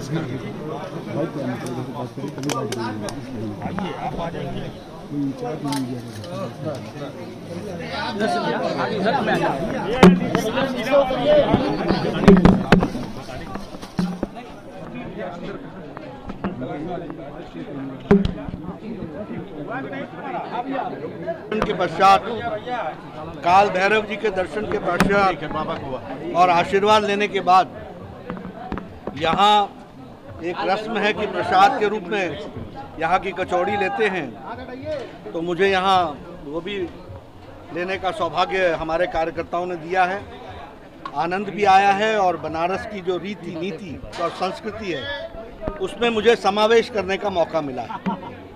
दर्शन के पश्चात, काल भैरव जी के दर्शन के पश्चात और आशीर्वाद लेने के बाद यहाँ एक रस्म है कि प्रसाद के रूप में यहाँ की कचौड़ी लेते हैं। तो मुझे यहाँ वो भी लेने का सौभाग्य हमारे कार्यकर्ताओं ने दिया है। आनंद भी आया है और बनारस की जो रीति, नीति और संस्कृति है, उसमें मुझे समावेश करने का मौका मिला। है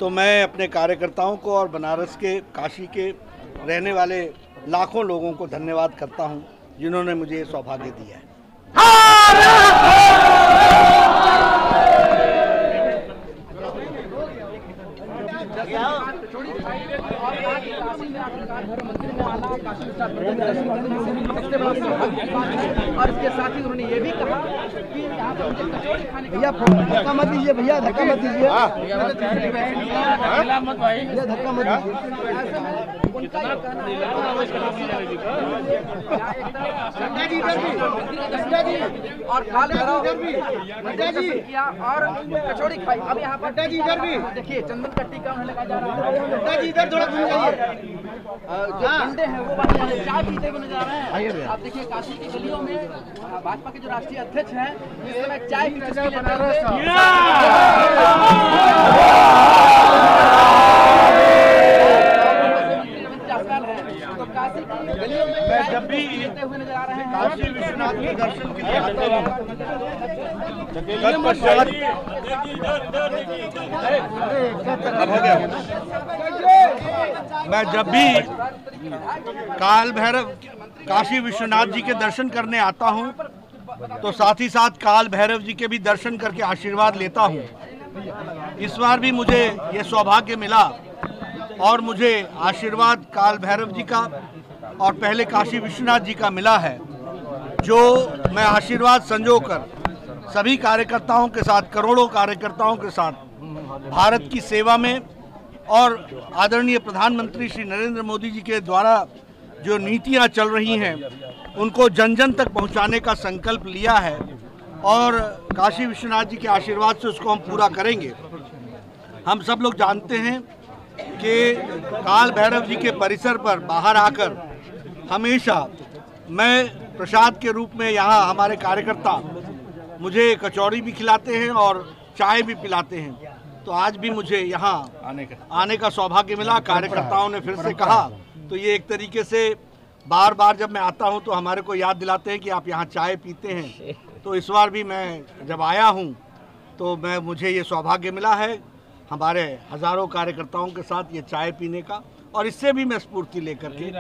तो मैं अपने कार्यकर्ताओं को और बनारस के, काशी के रहने वाले लाखों लोगों को धन्यवाद करता हूँ, जिन्होंने मुझे ये सौभाग्य दिया है! और इसके साथ ही उन्होंने ये भी कहा कि यहाँ पर मुझे कचौड़ी खाने भैया धक्का मत दीजिए। भैया धक्का मत दीजिए। धक्का मत दीजिए। और काल किया और कचौड़ी खाई अब यहाँ पर जी इधर भी देखिए चंदन का टीका उन्हें लगा जा रहा है जी इधर थोड़ा घूम जाइए जो डंडे हैं वो चाय पीते हुए नज़र आ रहे हैं आप देखिए काशी की गलियों में भाजपा के जो राष्ट्रीय अध्यक्ष हैं इस समय चाय की चुस्की लेते हुए मंत्री रविंद्र जायसवाल हैं तो काशी की गलियों में चाय जब भी पीते हुए नज़र आ रहे हैं। विश्वनाथ के दर्शन के लिए आता तत्पश्चात अब गया मैं जब भी काल भैरव काशी विश्वनाथ जी के दर्शन करने आता हूँ तो साथ ही साथ काल भैरव जी के भी दर्शन करके आशीर्वाद लेता हूँ। इस बार भी मुझे ये सौभाग्य मिला और मुझे आशीर्वाद काल भैरव जी का और पहले काशी विश्वनाथ जी का मिला है, जो मैं आशीर्वाद संजो कर सभी कार्यकर्ताओं के साथ, करोड़ों कार्यकर्ताओं के साथ भारत की सेवा में और आदरणीय प्रधानमंत्री श्री नरेंद्र मोदी जी के द्वारा जो नीतियाँ चल रही हैं, उनको जन जन तक पहुँचाने का संकल्प लिया है और काशी विश्वनाथ जी के आशीर्वाद से उसको हम पूरा करेंगे। हम सब लोग जानते हैं कि काल भैरव जी के परिसर पर बाहर आकर हमेशा मैं प्रसाद के रूप में यहाँ हमारे कार्यकर्ता मुझे कचौड़ी भी खिलाते हैं और चाय भी पिलाते हैं। तो आज भी मुझे यहाँ आने का आने का सौभाग्य मिला। कार्यकर्ताओं ने फिर से कहा। तो ये एक तरीके से बार बार जब मैं आता हूँ तो हमारे को याद दिलाते हैं कि आप यहाँ चाय पीते हैं। तो इस बार भी मैं जब आया हूँ तो मैं मुझे ये सौभाग्य मिला है हमारे हज़ारों कार्यकर्ताओं के साथ ये चाय पीने का। और इससे भी मैं स्फूर्ति लेकर के